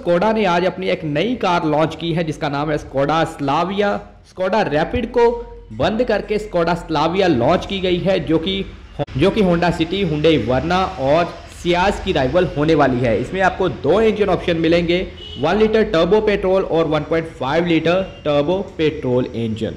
Skoda ने आज अपनी एक नई कार लॉन्च की है, जिसका नाम है स्कोडा स्लाविया स्कोडा रैपिड को बंद करके स्कोडा स्लाविया लॉन्च की गई है, जो कि जो कि होंडा सिटी हुंडई वर्ना और सियाज की राइवल होने वाली है। इसमें आपको दो इंजन ऑप्शन मिलेंगे वन लीटर टर्बो पेट्रोल और 1.5 लीटर टर्बो पेट्रोल इंजन